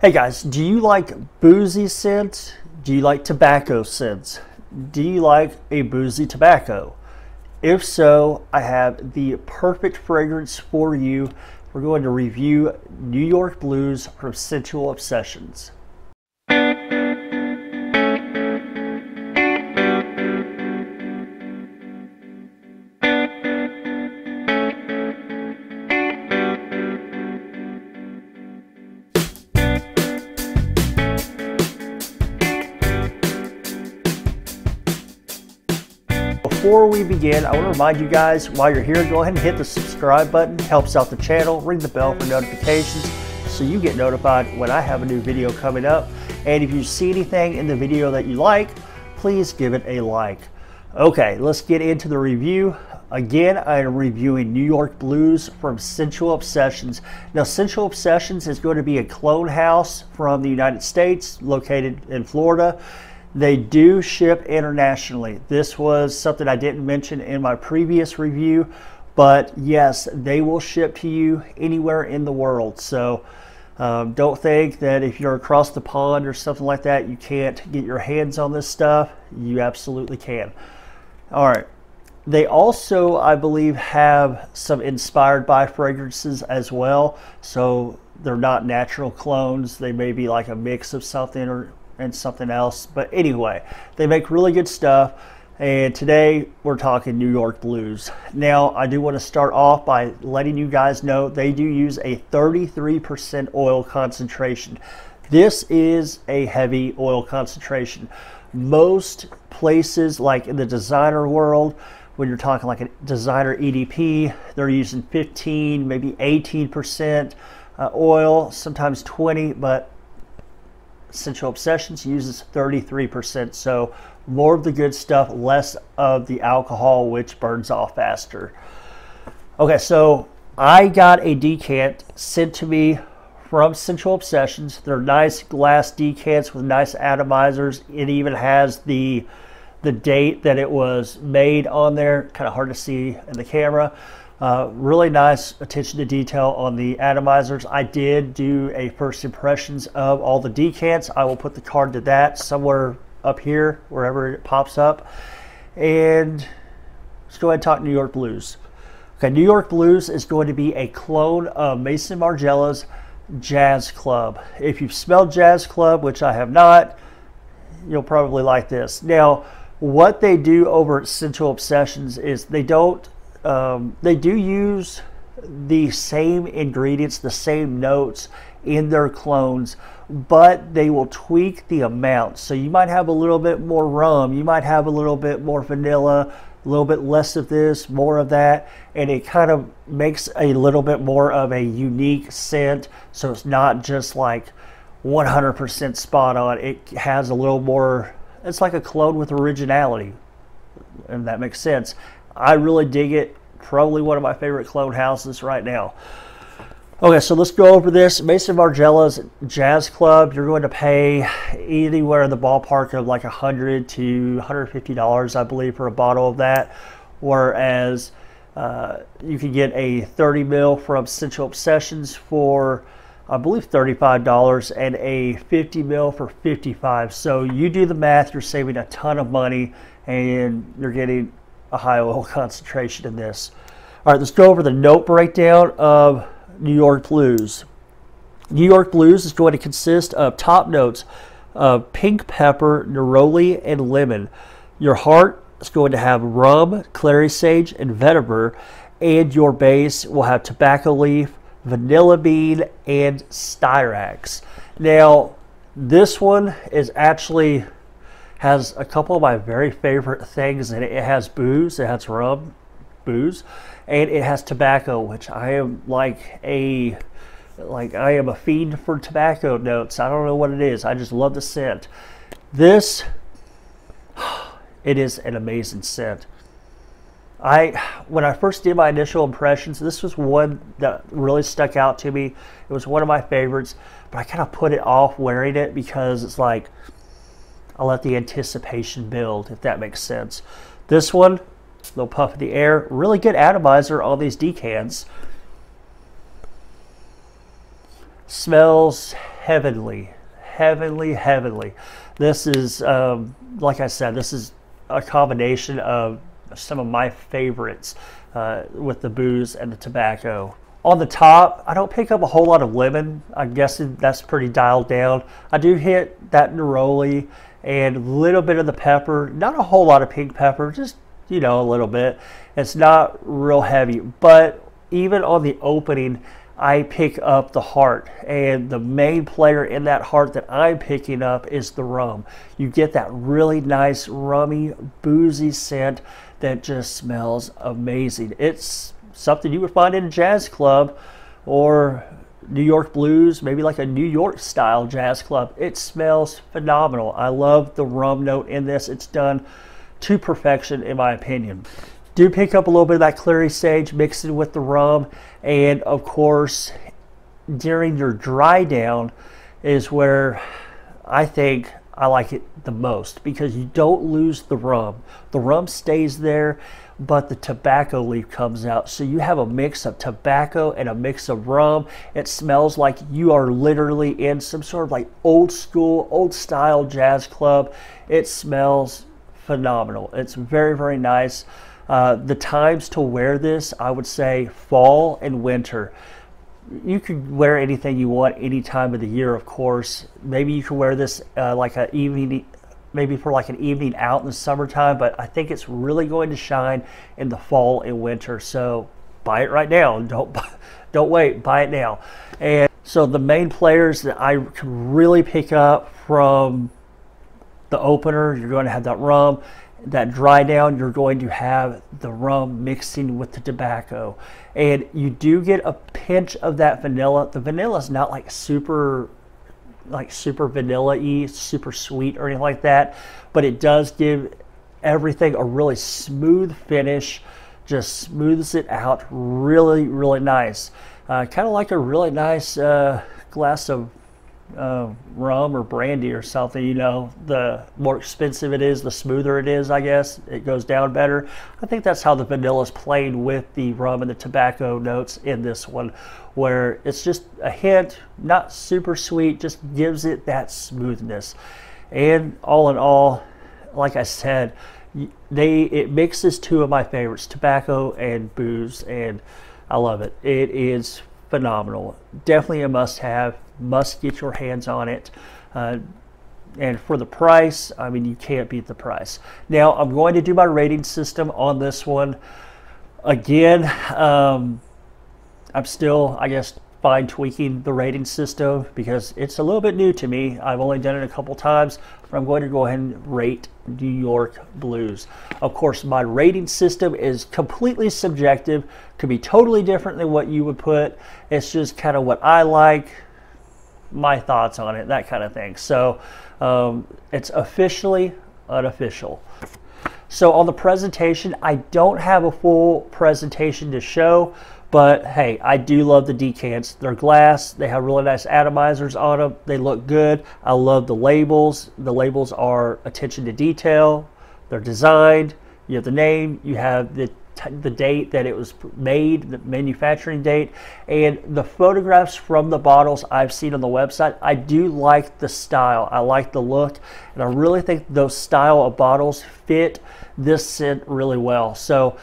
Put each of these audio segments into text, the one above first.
Hey guys, do you like boozy scents? Do you like tobacco scents? Do you like a boozy tobacco? If so, I have the perfect fragrance for you. We're going to review New York Blues from Scentual Obsessions. Before we begin, I want to remind you guys while you're here, go ahead and hit the subscribe button. Helps out the channel. Ring the bell for notifications so you get notified when I have a new video coming up. And if you see anything in the video that you like, please give it a like. Okay, let's get into the review. Again, I am reviewing New York Blues from Scentual Obsessions. Now, Scentual Obsessions is going to be a clone house from the United States located in Florida. They do ship internationally. This was something I didn't mention in my previous review, but yes, they will ship to you anywhere in the world. So um, don't think that if you're across the pond or something like that, you can't get your hands on this stuff. You absolutely can. All right. They also, I believe, have some inspired by fragrances as well. So they're not natural clones. They may be like a mix of something or and something else. But anyway, they make really good stuff. And today we're talking New York Blues. Now, I do want to start off by letting you guys know they do use a 33% oil concentration. This is a heavy oil concentration. Most places, like in the designer world, when you're talking like a designer EDP, they're using 15, maybe 18% uh, oil, sometimes 20, but Scentual Obsessions uses 33%. So more of the good stuff, less of the alcohol, which burns off faster. Okay, so I got a decant sent to me from Scentual Obsessions. They're nice glass decants with nice atomizers. It even has the the date that it was made on there. Kind of hard to see in the camera. Uh, really nice attention to detail on the atomizers. I did do a first impressions of all the decants. I will put the card to that somewhere up here, wherever it pops up. And let's go ahead and talk New York Blues. Okay, New York Blues is going to be a clone of Maison Margiela's Jazz Club. If you've smelled Jazz Club, which I have not, you'll probably like this. Now, what they do over at Scentual Obsessions is they don't um, they do use the same ingredients, the same notes in their clones, but they will tweak the amount. So you might have a little bit more rum, you might have a little bit more vanilla, a little bit less of this, more of that, and it kind of makes a little bit more of a unique scent. So it's not just like 100% spot on. It has a little more, it's like a clone with originality, and that makes sense. I really dig it. Probably one of my favorite clone houses right now. Okay, so let's go over this. Maison Margiela's Jazz Club, you're going to pay anywhere in the ballpark of like 100 to $150, I believe, for a bottle of that. Whereas uh, you can get a 30 mil from Scentual Obsessions for, I believe, $35 and a 50 mil for 55 So you do the math, you're saving a ton of money and you're getting a high oil concentration in this. All right, let's go over the note breakdown of New York Blues. New York Blues is going to consist of top notes of pink pepper, neroli, and lemon. Your heart is going to have rum, clary sage, and vetiver, and your base will have tobacco leaf, vanilla bean, and styrax. Now, this one is actually has a couple of my very favorite things in it. It has booze, it has rum, booze, and it has tobacco, which I am like a like I am a fiend for tobacco notes. I don't know what it is. I just love the scent. This it is an amazing scent. I when I first did my initial impressions, this was one that really stuck out to me. It was one of my favorites, but I kind of put it off wearing it because it's like I'll let the anticipation build, if that makes sense. This one, little puff of the air, really good atomizer on these decants. Smells heavenly, heavenly, heavenly. This is, um, like I said, this is a combination of some of my favorites uh, with the booze and the tobacco. On the top, I don't pick up a whole lot of lemon. I'm guessing that's pretty dialed down. I do hit that neroli and a little bit of the pepper. Not a whole lot of pink pepper, just, you know, a little bit. It's not real heavy, but even on the opening, I pick up the heart, and the main player in that heart that I'm picking up is the rum. You get that really nice rummy, boozy scent that just smells amazing. It's something you would find in a jazz club or New York blues, maybe like a New York style jazz club. It smells phenomenal. I love the rum note in this. It's done to perfection, in my opinion do pick up a little bit of that clary sage mixed in with the rum. And of course, during your dry down is where I think I like it the most because you don't lose the rum. The rum stays there, but the tobacco leaf comes out. So you have a mix of tobacco and a mix of rum. It smells like you are literally in some sort of like old school, old style jazz club. It smells phenomenal. It's very, very nice. Uh, the times to wear this, I would say fall and winter. You could wear anything you want any time of the year, of course. Maybe you could wear this uh, like an evening, maybe for like an evening out in the summertime, but I think it's really going to shine in the fall and winter. So buy it right now. Don't don't wait. Buy it now. And so the main players that I can really pick up from the opener, you're going to have that rum that dry down, you're going to have the rum mixing with the tobacco. And you do get a pinch of that vanilla. The vanilla is not like super like super vanilla-y, super sweet or anything like that, but it does give everything a really smooth finish, just smooths it out really, really nice. Uh, kind of like a really nice uh, glass of uh, rum or brandy or something, you know, the more expensive it is, the smoother it is, I guess. It goes down better. I think that's how the vanilla is played with the rum and the tobacco notes in this one, where it's just a hint, not super sweet, just gives it that smoothness. And all in all, like I said, they it mixes two of my favorites, tobacco and booze, and I love it. It is phenomenal. Definitely a must have. Must get your hands on it. Uh, and for the price, I mean, you can't beat the price. Now, I'm going to do my rating system on this one. Again, um, I'm still, I guess, fine tweaking the rating system because it's a little bit new to me. I've only done it a couple times, but I'm going to go ahead and rate New York Blues. Of course, my rating system is completely subjective, could be totally different than what you would put. It's just kind of what I like, my thoughts on it, that kind of thing. So um, it's officially unofficial. So on the presentation, I don't have a full presentation to show, but hey, I do love the decants. They're glass. They have really nice atomizers on them. They look good. I love the labels. The labels are attention to detail. They're designed. You have the name. You have the the date that it was made, the manufacturing date, and the photographs from the bottles I've seen on the website. I do like the style. I like the look, and I really think those style of bottles fit this scent really well. So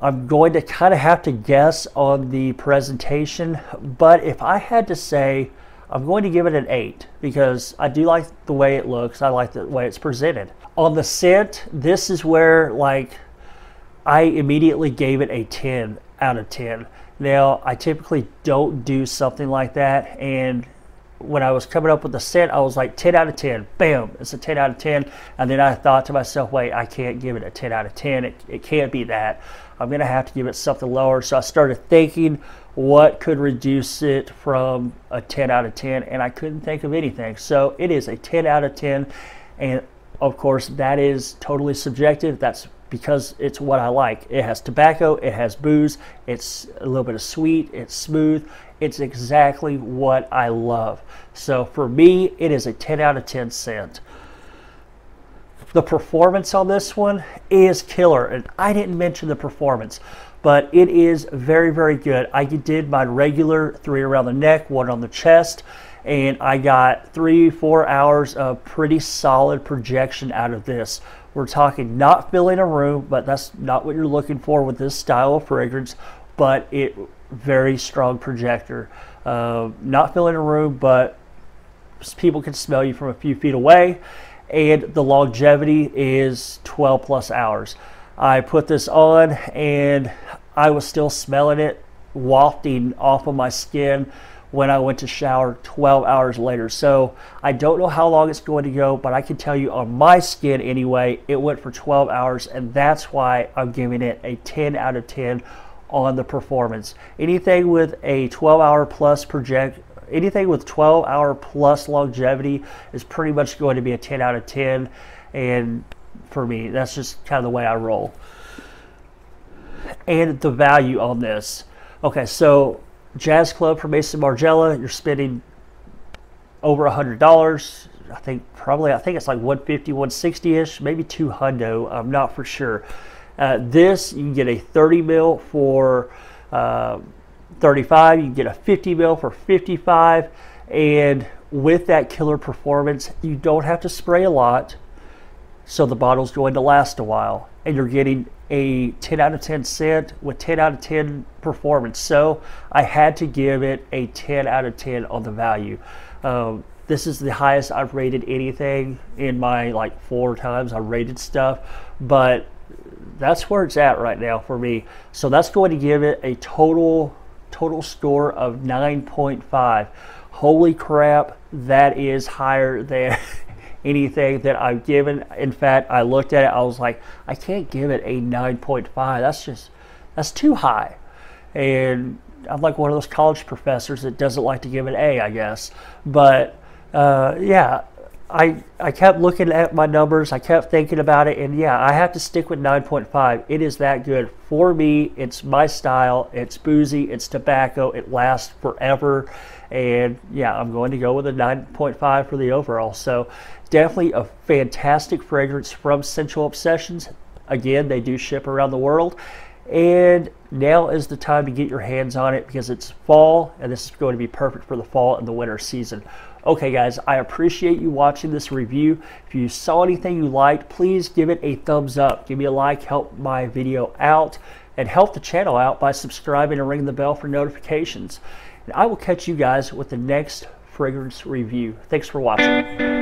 I'm going to kind of have to guess on the presentation, but if I had to say, I'm going to give it an 8 because I do like the way it looks. I like the way it's presented. On the scent, this is where like I immediately gave it a 10 out of 10. Now, I typically don't do something like that and when I was coming up with the set, I was like 10 out of 10. Bam, it's a 10 out of 10. And then I thought to myself, wait, I can't give it a 10 out of 10. It, it can't be that. I'm going to have to give it something lower. So I started thinking what could reduce it from a 10 out of 10, and I couldn't think of anything. So it is a 10 out of 10, and of course, that is totally subjective. That's because it's what I like. It has tobacco, it has booze, it's a little bit of sweet, it's smooth. It's exactly what I love. So for me, it is a 10 out of 10 scent. The performance on this one is killer. And I didn't mention the performance, but it is very, very good. I did my regular three around the neck, one on the chest, and I got three, four hours of pretty solid projection out of this. We're talking not filling a room, but that's not what you're looking for with this style of fragrance, but it very strong projector. Uh, not filling a room, but people can smell you from a few feet away, and the longevity is 12 plus hours. I put this on and I was still smelling it wafting off of my skin when I went to shower 12 hours later. So I don't know how long it's going to go, but I can tell you on my skin anyway, it went for 12 hours, and that's why I'm giving it a 10 out of 10 on the performance. Anything with a 12 hour plus project, anything with 12 hour plus longevity is pretty much going to be a 10 out of 10. And for me, that's just kind of the way I roll. And the value on this. Okay, so Jazz Club for Maison Margiela, you're spending over a hundred dollars. I think probably I think it's like 150, 160 ish, maybe two hundo. I'm not for sure. Uh, this you can get a 30 mil for uh, 35. You get a 50 mil for 55, and with that killer performance, you don't have to spray a lot, so the bottle's going to last a while, and you're getting a 10 out of 10 scent with 10 out of 10 performance. So I had to give it a 10 out of 10 on the value. Um, this is the highest I've rated anything in my like four times I rated stuff, but that's where it's at right now for me. So that's going to give it a total total score of 9.5. Holy crap, that is higher than anything that I've given. In fact, I looked at it, I was like, I can't give it a 9.5. That's just, that's too high. And I'm like one of those college professors that doesn't like to give an A, I guess. But uh, yeah, I, I kept looking at my numbers. I kept thinking about it, and yeah, I have to stick with 9.5. It is that good for me. It's my style. It's boozy. It's tobacco. It lasts forever, and yeah, I'm going to go with a 9.5 for the overall. So definitely a fantastic fragrance from Scentual Obsessions. Again, they do ship around the world. And now is the time to get your hands on it because it's fall and this is going to be perfect for the fall and the winter season. Okay guys, I appreciate you watching this review. If you saw anything you liked, please give it a thumbs up. Give me a like, help my video out, and help the channel out by subscribing and ringing the bell for notifications. And I will catch you guys with the next fragrance review. Thanks for watching.